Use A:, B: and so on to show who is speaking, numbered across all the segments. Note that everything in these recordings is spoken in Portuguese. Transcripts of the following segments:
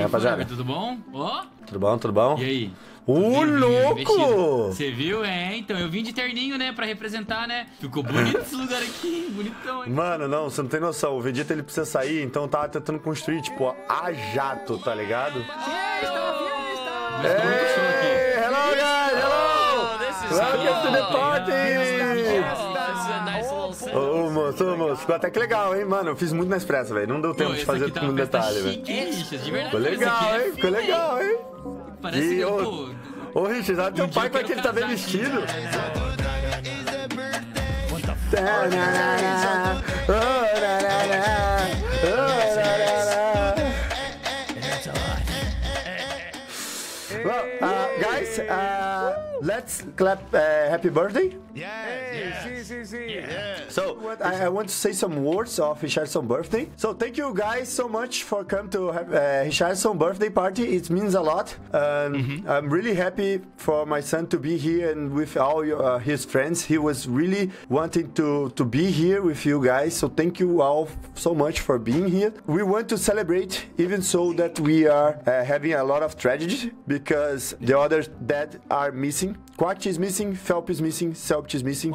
A: aí,
B: rapaziada?
A: Tudo bom? Ó,
B: Tudo bom, tudo bom?
A: e aí?
B: Ô, louco!
A: Você viu? É, então, eu vim de terninho, né, pra representar, né? Ficou bonito esse lugar aqui, bonitão, hein?
B: Mano, não, você não tem noção. O Vegeta ele precisa sair, então eu tava tentando construir, tipo, a jato, tá ligado?
A: Mas muito show aqui.
B: Hey, hello guys, hello!
C: This is
B: Welcome to the party! Ô, moço, ô, moço, ficou até que legal, hein, mano? Eu fiz muito na expressa, velho. Não deu tempo
A: Pô,
B: de fazer
A: aqui tá
B: tudo no detalhe, velho. Ficou legal,
A: é
B: hein? Ficou legal, hein?
A: Parece
B: E,
A: que,
B: ô,
A: pô,
B: Ô, Richard, olha teu
A: um
B: pai
A: eu
B: como é que ele tá bem vestido. oh, oh. Well, uh, guys, uh, let's clap uh, happy birthday. So, I, I want to say some words of Richardson's birthday. So, thank you guys so much for coming to have, uh, Richardson's birthday party. It means a lot. Um, I'm really happy for my son to be here and with all your, uh, his friends. He was really wanting to, to be here with you guys. So, thank you all so much for being here. We want to celebrate, even so that we are uh, having a lot of tragedy because the others that are missing. Quack is missing, Phelps is missing, Selpt is missing.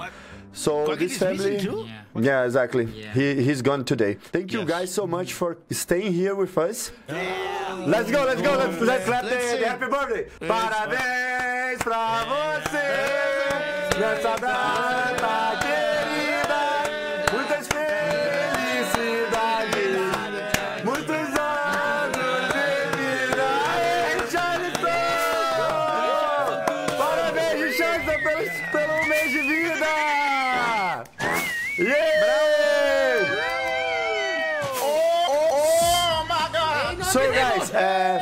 B: So,
D: Quack
B: this family.
D: too?
A: Yeah.
B: Yeah, exactly.
A: Yeah.
B: He he's gone today. Thank you
D: Yes.
B: guys so much for staying here with us. Let's go, let's go, let's let's clap the,
D: Let's
B: the
D: sing.
B: happy birthday. Parabéns pra você nessa data So guys, uh,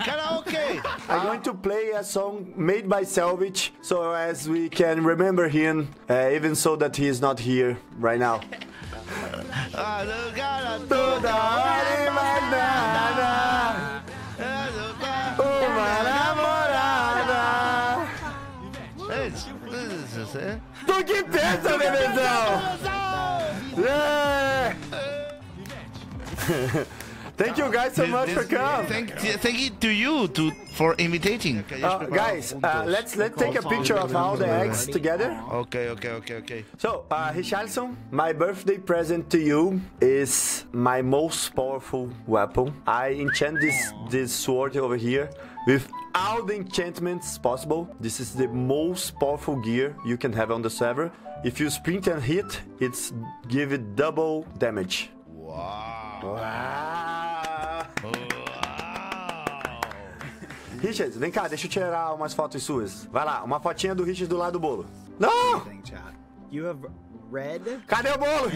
D: Karaoke.
B: I'm going to play a song made by Selvich, so as we can remember him, uh, even so that he is not here right now.
D: Lugar
B: Toda hora mais nada, uma namorada. Tu que pensa, bebezão? Yeah! Thank you guys so much for coming.
D: Thank, thank you to you to for invitating.
B: Uh, guys, uh, let's let's take a picture of all the eggs together.
D: Okay, okay, okay, okay.
B: So, uh, Richardson, my birthday present to you is my most powerful weapon. I enchant this this sword over here with all the enchantments possible. This is the most powerful gear you can have on the server. If you sprint and hit, it's give it double damage.
D: Wow.
B: Uau! Richard, vem cá, deixa eu tirar umas fotos suas. Vai lá, uma fotinha do Richard do lado do bolo. Não!
E: You have red,
B: Cadê o bolo,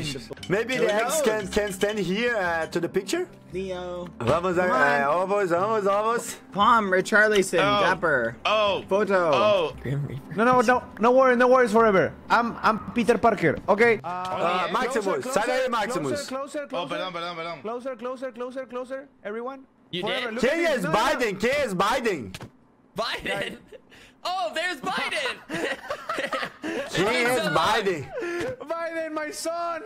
B: Maybe the eggs can, can stand here uh, to the picture?
E: Neo,
B: Vamos,
E: Come
B: é,
E: on.
B: ovos, ovos, ovos.
E: Palm, Richarlison,
D: Oh.
E: Dapper,
D: Oh.
E: Photo.
D: Oh.
E: Grim Reaper.
F: No, no, no, no worries, no worries forever. I'm, I'm Peter Parker, okay?
B: Uh, oh, uh, Maximus, sai daí, Maximus.
F: Closer, closer,
D: Oh,
F: closer.
D: perdón, perdón, perdón.
F: Closer, closer, closer, closer. Everyone.
C: You
F: Forever,
C: did?
F: look at
B: Quem
F: this.
B: é
F: No, no, no.
B: Biden? Quem é Biden?
C: Biden. Oh, there's Biden.
B: Quem é Biden?
F: Biden, my son!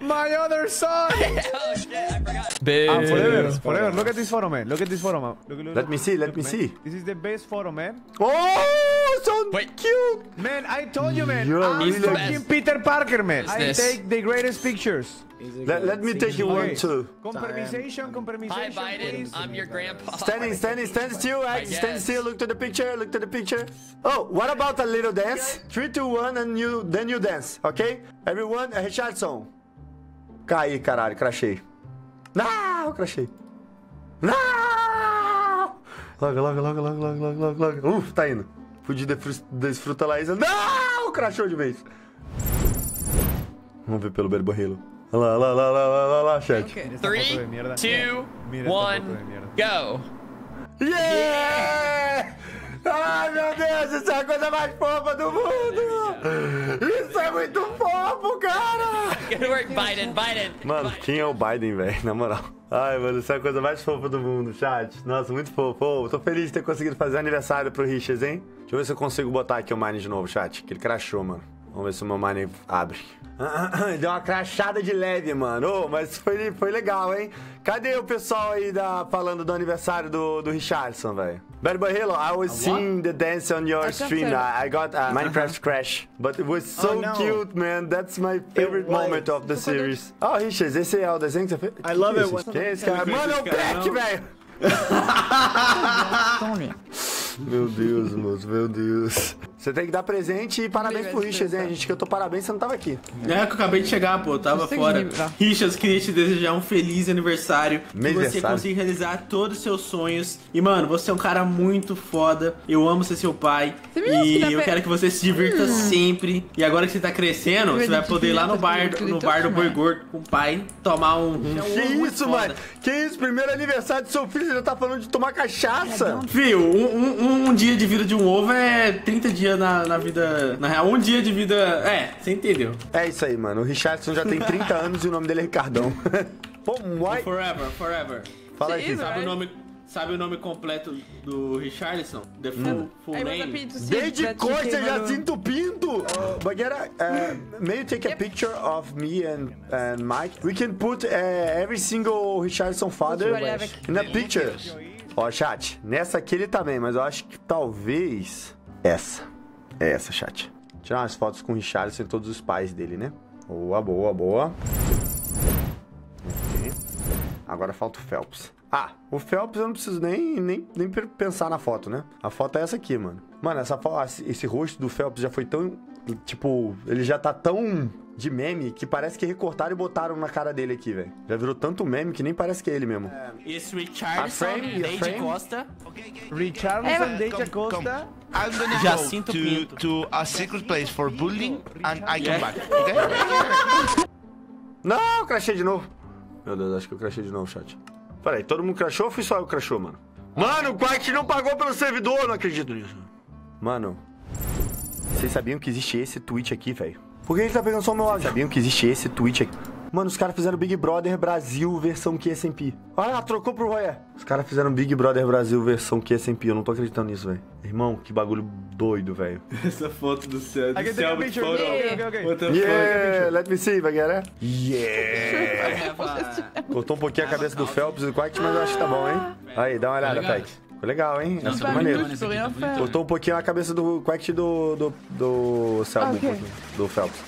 F: my other son!
C: oh shit, I forgot.
F: I'm ah, forever, forever. Look at this photo, man. Look at this photo, man. Look, look,
B: Let
F: look.
B: me see, let
F: Look,
B: me
F: man.
B: see.
F: This is the best photo, man.
B: Oh, so
C: Wait.
B: cute.
F: Man, I told you, man.
B: You're
F: I'm
B: really-
F: fucking Peter Parker, man. I
C: this?
F: take the greatest pictures.
B: Let, let me take you
E: singer.
B: one too.
F: Con
E: Sorry,
F: permission, con
C: Hi
F: permission,
C: Biden,
F: please.
C: I'm your grandpa.
B: Standing, standing, stand still, X, stand still, look to the picture, look to the picture. Oh, what about a little dance? Three, two, one, and you, then you dance, okay? Everyone, Richardson. Caí, caralho, crachei. Não, crachei. Não! Logo, logo, logo, logo, logo, logo, logo, logo. Uf, tá indo. Fudi desfru- desfruta lá, Isa. Não! Crachou de vez. Vamos ver pelo berborrilo. Olha lá, olha lá, olha lá, olha lá, chat.
C: Three,
F: foto de mierda.
C: two,
F: Mira esta foto de
C: one,
F: mierda.
C: go.
B: Yeah! Ai, meu Deus, isso é a coisa mais fofa do mundo! Isso é muito fofo, cara!
C: Good work, Biden. Biden.
B: Mano, quem é o Biden, velho? Na moral. Ai, mano, isso é a coisa mais fofa do mundo, chat. Nossa, muito fofo. Ô, tô feliz de ter conseguido fazer aniversário pro Richards, hein? Deixa eu ver se eu consigo botar aqui o Mine de novo, chat. Que ele crashou, mano. Vamos ver se o meu mine abre. Deu uma crachada de leve, mano. Ô, mas foi, foi legal, hein? Cadê o pessoal aí da, falando do aniversário do, do Richardson, velho? Better Bahilo, I was seeing the dance on your
G: got
B: stream. I, I got a Minecraft crash, but it was so
E: Oh,
B: cute, man. That's my favorite moment of the series. Oh, Richards, esse é o desenho que você fez?
E: I love it
B: Quem é esse cara? Mano, é o Beck, velho! Meu Deus, moço, meu Deus. Você tem que dar presente e parabéns pro Richards, hein? Gente cantou parabéns, você não tava aqui.
H: É que eu acabei de chegar, pô, eu tava fora.
G: que.
H: Richards, queria te desejar um feliz aniversário. Que você consiga realizar todos os seus sonhos. E, mano, você é um cara muito foda. Eu amo ser seu pai.
G: Você que
H: E eu
G: pra-
H: quero que você se divirta sempre. E agora que você tá crescendo,
G: Eu
H: você vai poder ir lá no
G: que
H: bar, no bar do
G: também.
H: Boi Gordo com o pai, tomar um. um
B: Que
H: um
B: isso,
H: foda.
B: mano? Que isso? Primeiro aniversário do seu filho, você já tá falando de tomar cachaça?
H: Fio, um, um- um dia de vida de um ovo é 30 dias na, na vida. Na real, um dia de vida. É, você entendeu.
B: É isso aí, mano. O Richardson já tem 30 anos e o nome dele é Ricardão. Pô, why?
H: Forever, forever.
B: Fala aí.
H: Sabe o nome, sabe o nome completo do Richarlison? The full, full
G: I was
H: name?
B: Desde Costa. Jacinto Pinto! Uh, Baguera, uh, may you take a picture of me and, and Mike? We can put uh, every single Richardson father in a picture. Ó, chat, nessa aqui ele também, mas eu acho que talvez essa. É essa, chat. Tirar umas fotos com o Richardson e todos os pais dele, né? Boa, boa, boa. Ok. Agora falta o Phelps. Ah, o Phelps eu não preciso nem, nem, nem pensar na foto, né? A foto é essa aqui, mano. Mano, essa esse esse rosto do Phelps já foi tão. Tipo, ele já tá tão de meme que parece que recortaram e botaram na cara dele aqui, velho. Já virou tanto meme que nem parece que é ele mesmo.
H: Esse
B: A
H: Richardson, Deide. Costa.
F: Richardson,
G: É,
D: come.
F: Costa.
D: I'm gonna
H: Jacinto
D: go to, to a secret place for bullying and I come back, okay?
B: Não, eu crachei de novo. Meu Deus, acho que eu crachei de novo, chat. Peraí, todo mundo crachou ou fui só eu que crachou, mano? Mano, o Quack não pagou pelo servidor, não acredito nisso. Mano, vocês sabiam que existe esse tweet aqui, velho? Por que ele tá pegando só o meu áudio? Sabiam que existe esse tweet aqui? Mano, os caras fizeram Big Brother Brasil versão QSMP. Ah, trocou pro Roya. Os caras fizeram Big Brother Brasil versão QSMP. Eu não tô acreditando nisso, velho. Irmão, que bagulho doido, velho.
H: Essa foto do céu,
F: I can take a picture. Okay, okay, okay.
B: Yeah, let me see, Baguera. Yeah.
A: Have a-
B: Cortou um pouquinho a cabeça do Phelps e do Quack, mas eu acho que tá bom, hein? Aí, dá uma olhada. Peck. Ficou legal, hein? Essa ficou
G: Tá
B: maneiro.
G: muito, tô bem
A: Tá
G: oferta.
B: Cortou um pouquinho a cabeça do Quack e do, do, do Selby, um
G: Ok.
B: pouquinho, do Phelps.